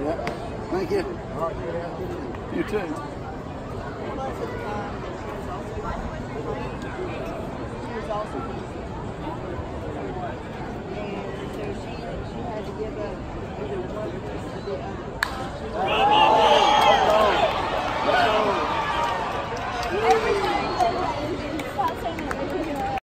Yeah. Thank you. You too.